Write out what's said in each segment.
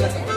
Gracias.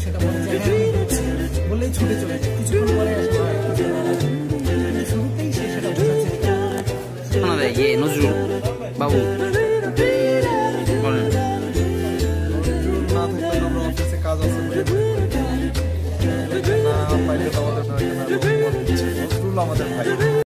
সেটা বলে হ্যাঁ। বললেই ছুটে চলে কিছুক্ষণ পরে